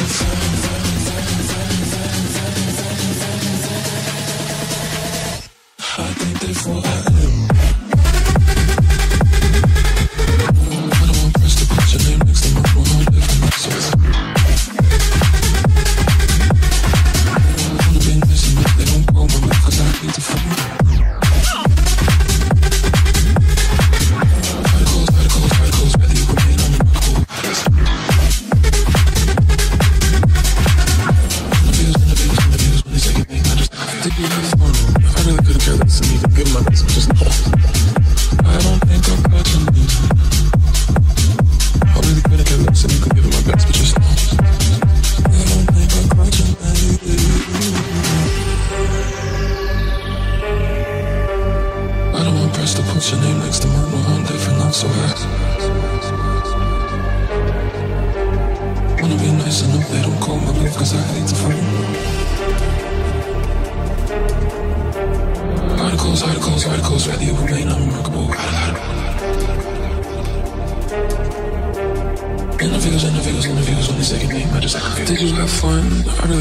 you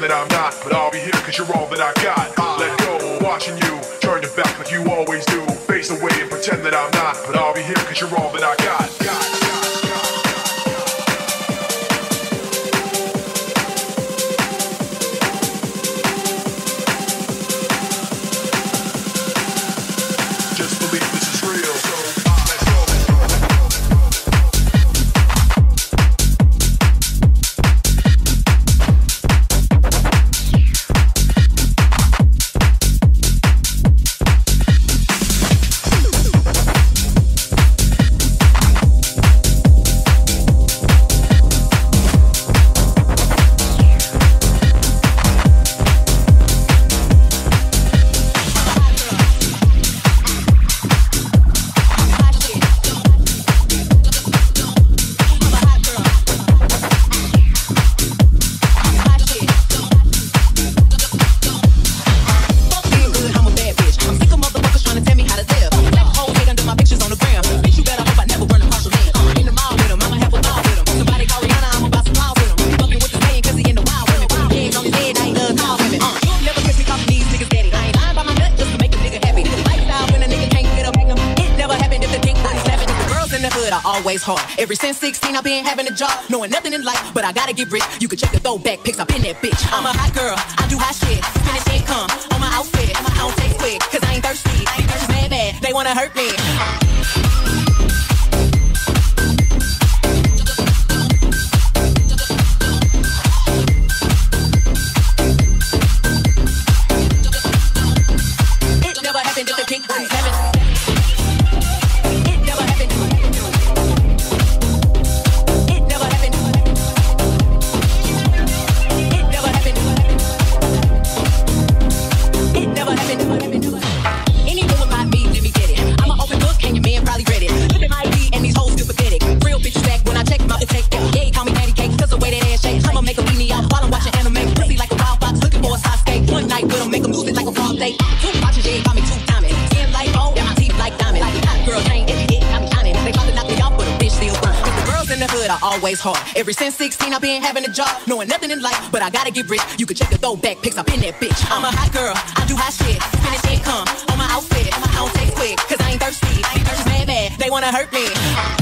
that I'm not, but I'll be here cause you're all that I got. Let go, watching you, turn your back like you always do. Face away and pretend that I'm not, but I'll be here cause you're all that I Ever since 16, I've been having a job, knowing nothing in life, but I gotta get rich. You can check the throwback pics up in that bitch. I'm a hot girl, I do hot shit. Finish income on my outfit. I don't take quick, cause I ain't thirsty. These bitches mad bad, they wanna hurt me. Hard. Ever since 16, I've been having a job, knowing nothing in life, but I gotta get rich. You can check the throwback pics up in that bitch. I'm a hot girl, I do hot shit. Finish income on my outfit. I don't take quick, cause I ain't thirsty. These bitches mad bad, they wanna hurt me.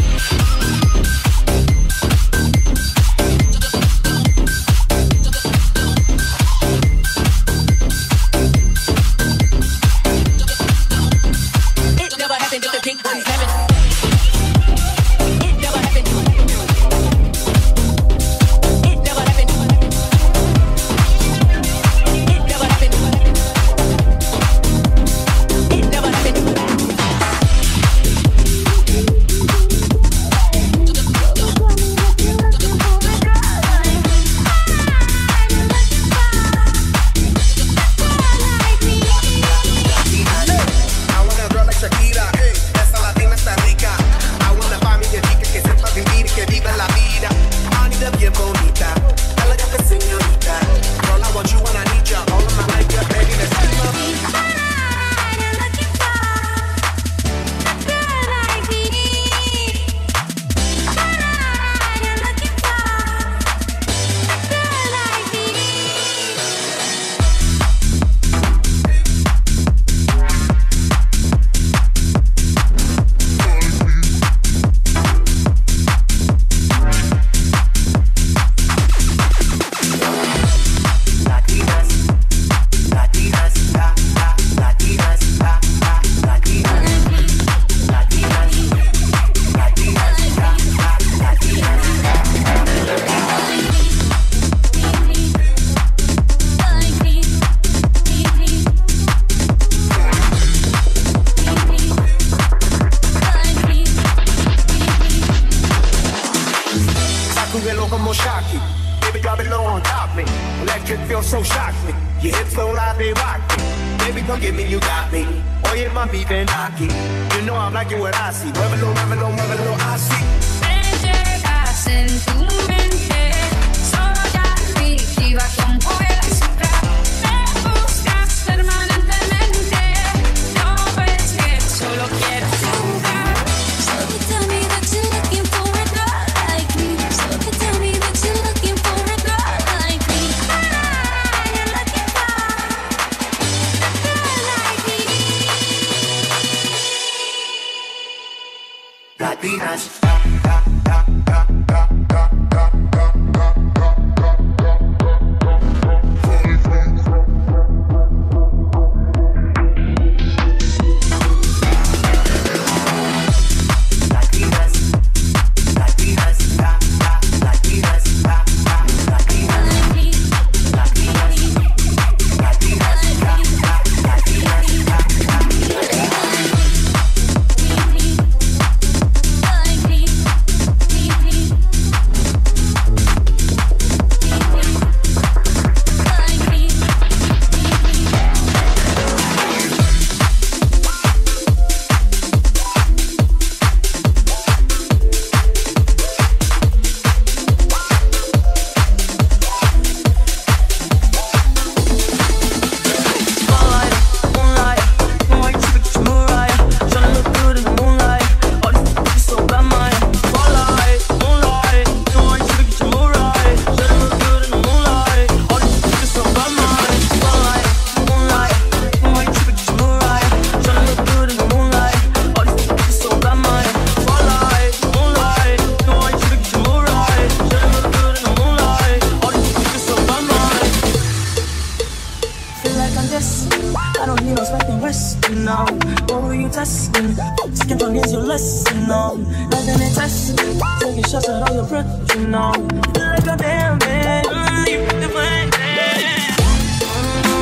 girls like the rest, you know. What were you testing? Second one is your lesson, no. Not any test. Taking shots at all your breath, you know. Feel like a damn mm, You're the way.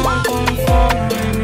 I'm coming for me.